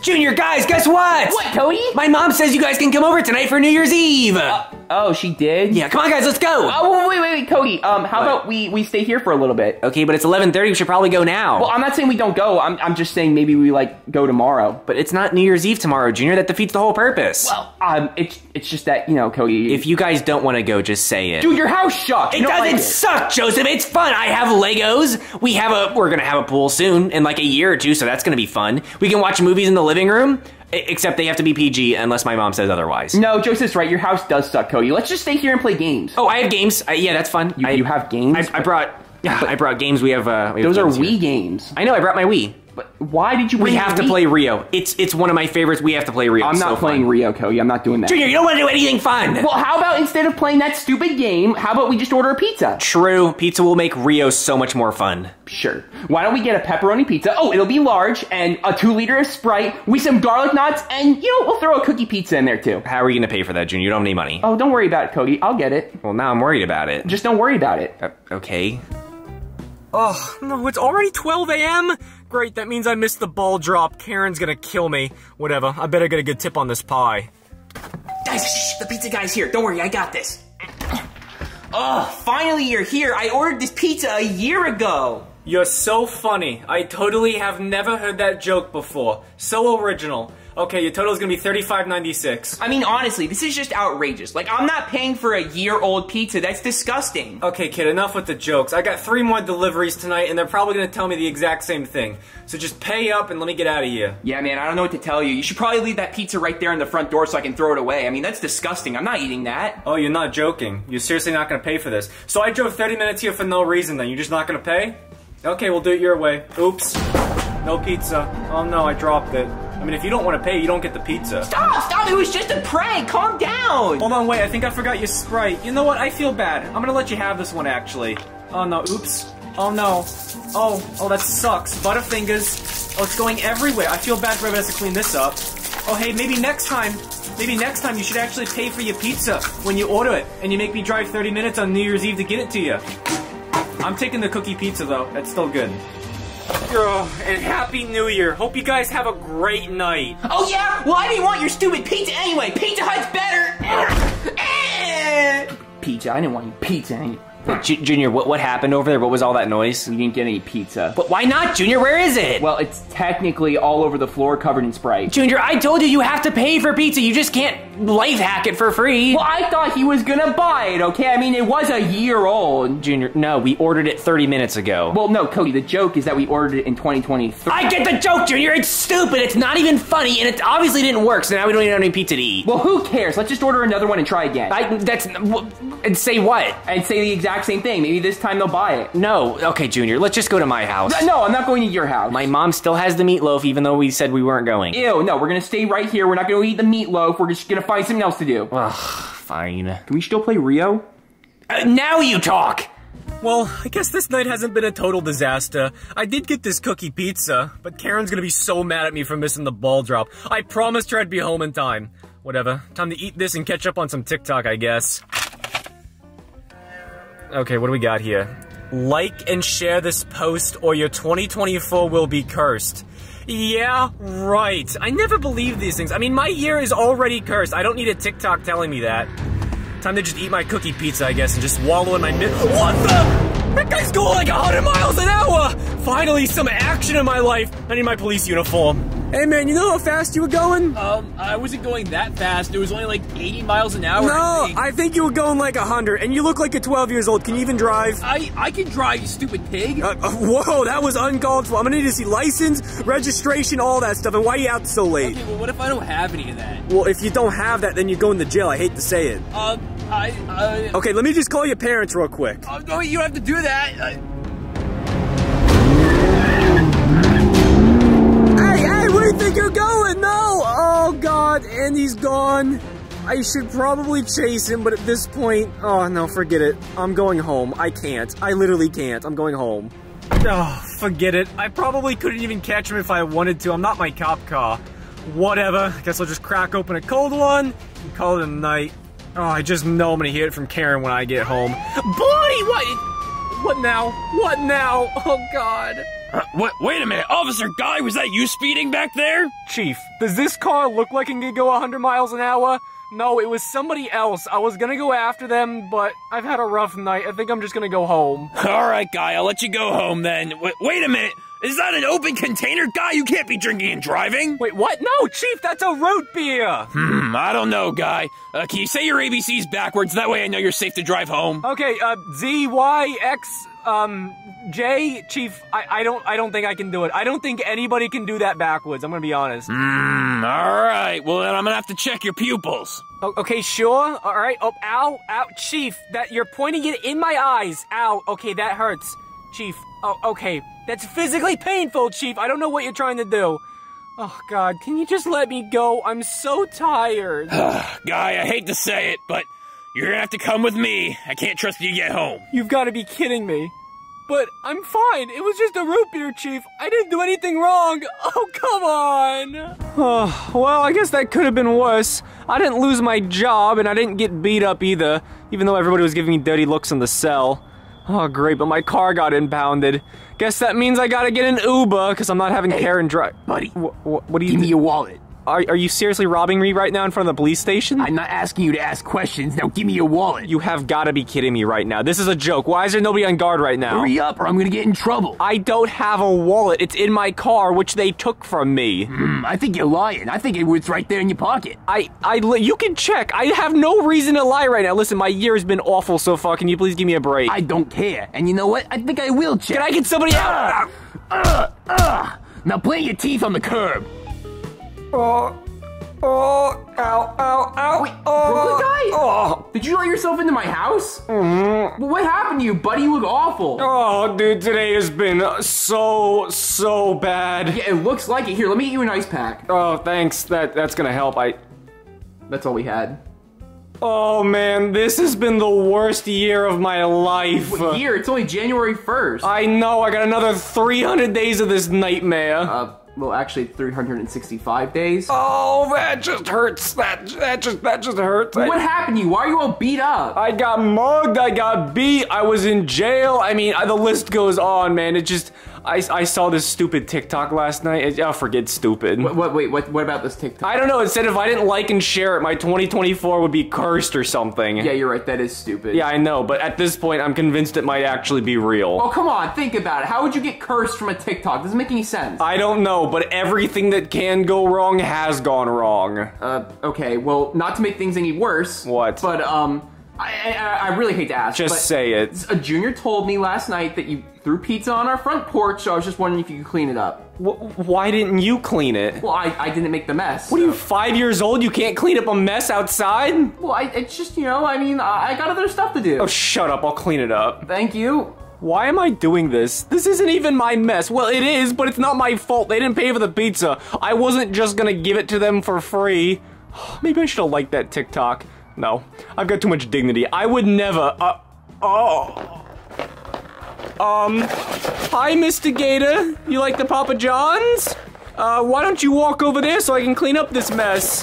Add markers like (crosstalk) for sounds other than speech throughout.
Junior, guys, guess what? What, Cody? My mom says you guys can come over tonight for New Year's Eve. Uh, Oh, she did? yeah, come on, guys, let's go. Oh, wait, wait, wait, Cody. Um, how What? about we, we stay here for a little bit? Okay, but it's 11:30. We should probably go now. Well, I'm not saying we don't go. I'm, I'm just saying maybe we, like, go tomorrow. but it's not New Year's Eve tomorrow, Junior. That defeats the whole purpose. Well, um, it's, it's just that, you know, Cody. if you guys don't want to go, just say it. Dude, your house sucks. It doesn't like suck, Joseph. It's fun. I have Legos. We have a. We're gonna have a pool soon, in like a year or two, so that's gonna be fun. We can watch movies in the living room, except they have to be PG unless my mom says otherwise. No, Joseph's right. Your house does suck, Cody. Let's just stay here and play games. Oh, I have games. I, yeah, that's fun. You, I, you have games? I, I brought. Yeah, (laughs) I brought games. We have. Uh, we have Those are games here. Wii games. I know. I brought my Wii. But why did you We have to Wii? play Rio. It's it's one of my favorites. We have to play Rio. I'm It's not so playing fun. Rio, Cody. I'm not doing that. Junior, you don't want to do anything fun. Well, how about instead of playing that stupid game, how about we just order a pizza? True. Pizza will make Rio so much more fun. Sure. Why don't we get a pepperoni pizza? Oh, it'll be large and a two liter of Sprite with some garlic knots, and you know we'll throw a cookie pizza in there too. How are you gonna pay for that, Junior? You don't have any money. Oh, don't worry about it, Cody. I'll get it. Well, now I'm worried about it. Just don't worry about it. Uh, okay. Oh, no, it's already 12 a.m.? Great, that means I missed the ball drop. Karen's gonna kill me. Whatever, I better get a good tip on this pie. Guys, shh, the pizza guy's here. Don't worry, I got this. Oh, finally you're here. I ordered this pizza a year ago. You're so funny. I totally have never heard that joke before. So original. Okay, your total is gonna be $35.96. I mean, honestly, this is just outrageous. Like, I'm not paying for a year old pizza. That's disgusting. Okay, kid, enough with the jokes. I got three more deliveries tonight, and they're probably gonna tell me the exact same thing. So just pay up and let me get out of here. Yeah, man, I don't know what to tell you. You should probably leave that pizza right there in the front door so I can throw it away. I mean, that's disgusting. I'm not eating that. Oh, you're not joking. You're seriously not gonna pay for this. So I drove 30 minutes here for no reason then. You're just not gonna pay? Okay, we'll do it your way. Oops. No pizza. Oh no, I dropped it. I mean, if you don't want to pay, you don't get the pizza. Stop, stop. It was just a prank. Calm down. Hold on, wait, I think I forgot your Sprite. You know what? I feel bad. I'm gonna let you have this one, actually. Oh no, oops. Oh no. Oh, oh, that sucks. Butterfingers. Oh, it's going everywhere. I feel bad for everybody has to clean this up. Oh, hey, maybe next time, maybe next time you should actually pay for your pizza when you order it, and you make me drive 30 minutes on New Year's Eve to get it to you. I'm taking the cookie pizza, though. That's still good. Oh, and Happy New Year. Hope you guys have a great night. Oh, yeah? Well, I didn't want your stupid pizza anyway. Pizza Hut's better. Eh. pizza. I didn't want your pizza anyway. J- Junior, what what happened over there? What was all that noise? We didn't get any pizza. But why not, Junior? Where is it? Well, it's technically all over the floor covered in Sprite. Junior, I told you you have to pay for pizza. You just can't life hack it for free. Well, I thought he was gonna buy it, okay? I mean, it was a year old. Junior, no, we ordered it 30 minutes ago. Well, no, Cody, the joke is that we ordered it in 2023. I get the joke, Junior. It's stupid. It's not even funny, and it obviously didn't work. So now we don't even have any pizza to eat. Well, who cares? Let's just order another one and try again. I that's and say what? and say the exact same thing. Maybe this time they'll buy it. No, okay, Junior. Let's just go to my house. No, I'm not going to your house. My mom still has the meatloaf, even though we said we weren't going. Ew, no, we're gonna stay right here. We're not gonna eat the meatloaf. We're just gonna find something else to do. Ugh, fine. Can we still play Rio? Uh, now you talk. Well, I guess this night hasn't been a total disaster. I did get this cookie pizza, but Karen's gonna be so mad at me for missing the ball drop. I promised her I'd be home in time. Whatever. Time to eat this and catch up on some TikTok, I guess. Okay, what do we got here? Like and share this post or your 2024 will be cursed. Yeah, right. I never believe these things. I mean, my year is already cursed. I don't need a TikTok telling me that. Time to just eat my cookie pizza, I guess, and just wallow in my mid- What the? That guy's going like 100 miles an hour! Finally, some action in my life. I need my police uniform. Hey man, you know how fast you were going? Um, I wasn't going that fast. It was only like 80 miles an hour. I No, think. I think you were going like 100, and you look like you're 12 years old. Can you even drive? I, I can drive, you stupid pig. Uh, uh, whoa, that was uncalled for. I'm gonna need to see license, registration, all that stuff. And why are you out so late? okay, well, what if I don't have any of that? Well, if you don't have that, then you go into jail. I hate to say it. Um, I, uh, Okay, let me just call your parents real quick. oh, no, you don't have to do that. Uh, you're going? No! Oh god, and he's gone. I should probably chase him, but at this point, oh no, forget it. I'm going home. I can't. I literally can't. I'm going home. Oh, forget it. I probably couldn't even catch him if I wanted to. I'm not my cop car. Whatever. Guess I'll just crack open a cold one and call it a night. Oh, I just know I'm gonna hear it from Karen when I get home. Bloody what? What now? What now? Oh god. What? Wait a minute, Officer Guy, was that you speeding back there? Chief, does this car look like it can go 100 miles an hour? No, it was somebody else. I was gonna go after them, but I've had a rough night. I think I'm just gonna go home. (laughs) All right, Guy, I'll let you go home then. W- wait a minute, is that an open container, Guy? You can't be drinking and driving. Wait, what? No, Chief, that's a root beer! Hmm, I don't know, Guy. Uh, can you say your ABCs backwards? That way I know you're safe to drive home. Okay, uh, Z, Y, X, um, Jay, Chief, I, I don't, I don't think I can do it. I don't think anybody can do that backwards, I'm gonna be honest. Hmm, all right. Well, then I'm gonna have to check your pupils. O- okay, sure. All right. Oh, ow, ow, Chief. That you're pointing it in my eyes. Ow. Okay, that hurts, Chief. Oh, okay. That's physically painful, Chief. I don't know what you're trying to do. Oh God, can you just let me go? I'm so tired. (sighs) Guy, I hate to say it, but you're gonna have to come with me. I can't trust you to get home. You've got to be kidding me. But I'm fine. It was just a root beer, Chief. I didn't do anything wrong. (laughs) Oh, come on. Oh, (sighs) well, I guess that could have been worse. I didn't lose my job, and I didn't get beat up either, even though everybody was giving me dirty looks in the cell. Oh, great, but my car got impounded. Guess that means I gotta get an Uber, because I'm not having Karen drive. Buddy, What, what, what do you give me your wallet. Are, are you seriously robbing me right now in front of the police station? I'm not asking you to ask questions. Now give me your wallet. you have gotta be kidding me right now. This is a joke. Why is there nobody on guard right now? hurry up or I'm gonna get in trouble. I don't have a wallet. It's in my car, which they took from me. Hmm, I think you're lying. I think it was right there in your pocket. I, I, you can check. I have no reason to lie right now. Listen, my year has been awful so far. Can you please give me a break? I don't care. And you know what? I think I will check. Can I get somebody out? Ugh, ugh. Now plant your teeth on the curb. Oh, oh, ow, ow, ow. Wait, oh, Brooklyn guy? Oh, Did you let yourself into my house? Mm-hmm. Well, what happened to you, buddy? You look awful. oh, dude, today has been so, so bad. Yeah, it looks like it. Here, let me get you an ice pack. Oh, thanks. That that's gonna help. I. That's all we had. Oh man, this has been the worst year of my life. Here, it's only January 1st. I know. I got another 300 days of this nightmare. Uh, well, actually, 365 days. Oh, that just hurts. That that just that just hurts. I- what happened to you? Why are you all beat up? I got mugged. I got beat. I was in jail. I mean, I, the list goes on, man. It just. I, I saw this stupid TikTok last night. It, oh, forget stupid. what, what, wait, what, what about this TikTok? I don't know. It said if I didn't like and share it, my 2024 would be cursed or something. yeah, you're right. That is stupid. Yeah, I know. But at this point, I'm convinced it might actually be real. Oh, come on. Think about it. How would you get cursed from a TikTok? Doesn't make any sense. I don't know, but everything that can go wrong has gone wrong. Uh, okay. Well, not to make things any worse. What? But, um, I, I, I really hate to ask. Just say it. A junior told me last night that you threw pizza on our front porch, so I was just wondering if you could clean it up. Wh- why didn't you clean it? Well, I, I didn't make the mess. What are you, five years old? You can't clean up a mess outside? Well, I, it's just, you know, I mean, I, I got other stuff to do. Oh, shut up. I'll clean it up. Thank you. Why am I doing this? This isn't even my mess. Well, it is, but it's not my fault. They didn't pay for the pizza. I wasn't just gonna give it to them for free. (sighs) Maybe I should have liked that TikTok. No, I've got too much dignity. I would never. Uh, oh. Um, hi, Mr. Gator. You like the Papa John's? Uh, why don't you walk over there so I can clean up this mess?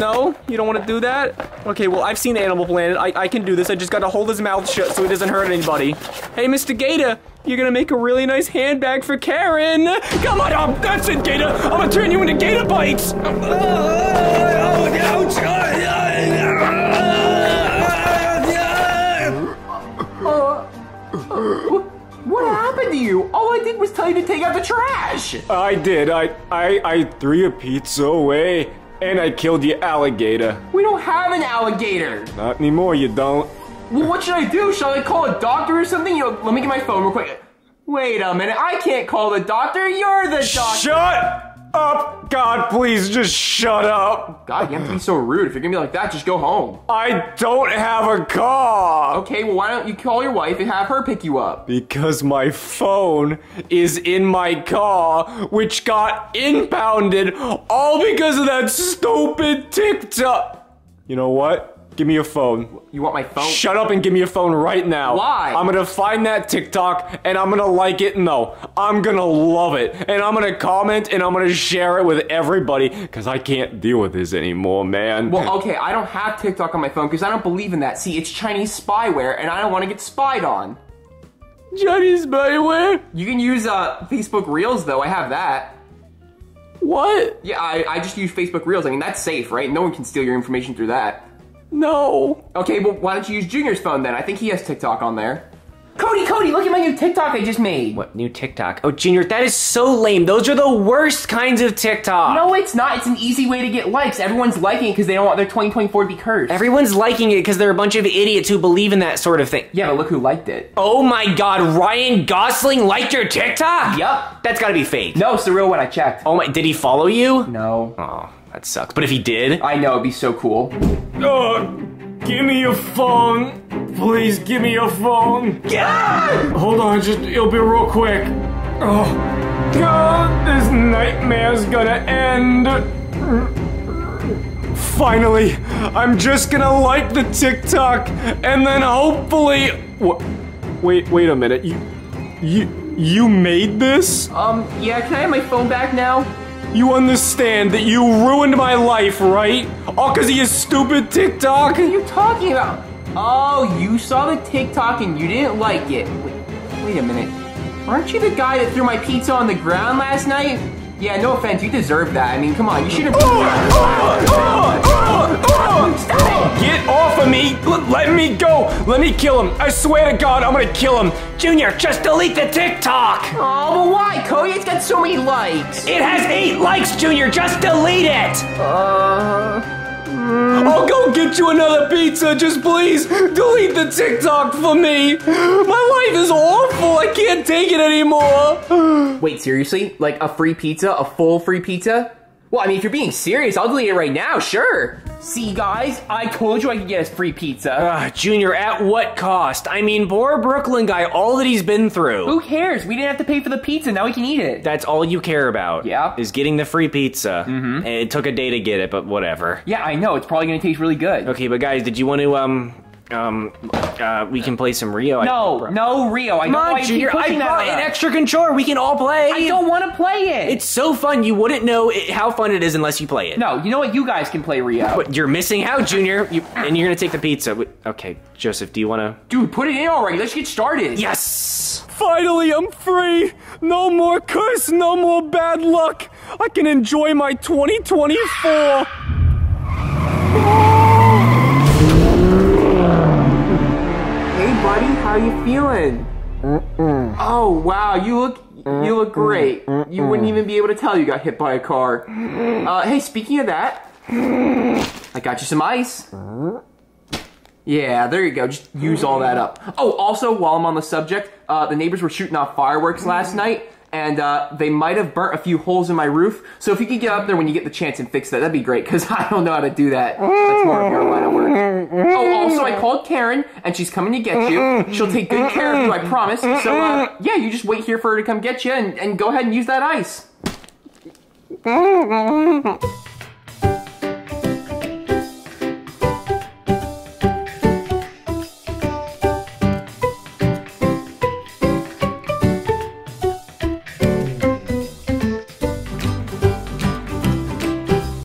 No? You don't want to do that? Okay, well, I've seen Animal Planet. I, I can do this. I just gotta hold his mouth shut so he doesn't hurt anybody. Hey, Mr. Gator, you're gonna make a really nice handbag for Karen. Come on, oh, that's it, Gator. I'm gonna turn you into Gator Bites. Uh, what happened to you? All I did was tell you to take out the trash. I did. I, I, I threw your pizza away, and I killed your alligator. We don't have an alligator. Not anymore, you don't. Well, what should I do? Shall I call a doctor or something? You know, let me get my phone real quick. Wait a minute. I can't call the doctor. You're the doctor. Shut up! God, please, just shut up. God, you have to be so rude. If you're gonna be like that, just go home. I don't have a car. Okay, well, why don't you call your wife and have her pick you up? Because my phone is in my car, which got impounded all because of that stupid TikTok. You know what? Give me your phone. You want my phone? Shut up and give me your phone right now. Why? I'm gonna find that TikTok and I'm gonna like it. No, I'm gonna love it. And I'm gonna comment and I'm gonna share it with everybody because I can't deal with this anymore, man. Well, okay, I don't have TikTok on my phone because I don't believe in that. See, it's Chinese spyware, and I don't want to get spied on. Johnny spyware? You can use uh, Facebook Reels though. I have that. What? Yeah, I, I just use Facebook Reels. I mean, that's safe, right? No one can steal your information through that. No. Okay, well, why don't you use Junior's phone then? I think he has TikTok on there. Cody, Cody, look at my new TikTok I just made. What new TikTok? Oh, Junior, that is so lame. Those are the worst kinds of TikTok. No, it's not. It's an easy way to get likes. Everyone's liking it because they don't want their 2024 to be cursed. Everyone's liking it because they're a bunch of idiots who believe in that sort of thing. yeah, but look who liked it. Oh my god, Ryan Gosling liked your TikTok? Yup. That's gotta be fake. No, it's the real one. I checked. Oh my, did he follow you? No. Oh, that sucks. But if he did, I know, it'd be so cool. Oh, give me your phone. Please give me your phone. Yeah! Hold on, just it'll be real quick. Oh, God, this nightmare's gonna end. Finally, I'm just gonna like the TikTok, and then hopefully. What? Wait, wait a minute. You, you, you made this? Um, yeah, can I have my phone back now? You understand that you ruined my life, right? Oh, All because of your stupid TikTok? What are you talking about? Oh, you saw the TikTok and you didn't like it. Wait, wait a minute. Aren't you the guy that threw my pizza on the ground last night? Yeah, no offense, you deserve that. I mean, come on, you shouldn't. Get off of me! L- let me go! Let me kill him! I swear to God, I'm gonna kill him! Junior, just delete the TikTok. Oh, but why, Cody? It's got so many likes. It has eight likes, Junior. Just delete it. Uh, I'll go get you another pizza, just please delete the TikTok for me! My life is awful! I can't take it anymore! wait, seriously? Like a free pizza? A full free pizza? Well, I mean, if you're being serious, I'll delete it right now, sure. See, guys, I told you I could get us free pizza. Ah, Junior, at what cost? I mean, poor Brooklyn guy, all that he's been through. Who cares? We didn't have to pay for the pizza. Now we can eat it. That's all you care about. Yeah. Is getting the free pizza. Mm-hmm. And it took a day to get it, but whatever. yeah, I know. It's probably gonna taste really good. Okay, but guys, did you want to um um uh we can play some Rio? No, bro- no, Rio. I Come don't know why on, you Junior. keep I pushing that brought on an us. extra controller. We can all play. I don't want to play it. It's so fun. You wouldn't know it, how fun it is unless you play it. no. You know what? You guys can play Rio. But you're missing out, Junior. You, and you're gonna take the pizza. We- Okay, Joseph, do you want to? Dude, put it in already. Let's get started. Yes. Finally, I'm free! No more curse, no more bad luck! I can enjoy my 2024! How you feeling? Oh wow, you look you look great. You wouldn't even be able to tell you got hit by a car. Uh, hey, speaking of that, I got you some ice. Yeah, there you go. Just use all that up. Oh, also, while I'm on the subject, uh, the neighbors were shooting off fireworks last night, and uh, they might have burnt a few holes in my roof. So if you could get up there when you get the chance and fix that, that'd be great, because (laughs) I don't know how to do that. That's more of work. Oh, also, I called Karen, and she's coming to get you. She'll take good care of you, I promise. So, uh, yeah, you just wait here for her to come get you, and, and go ahead and use that ice.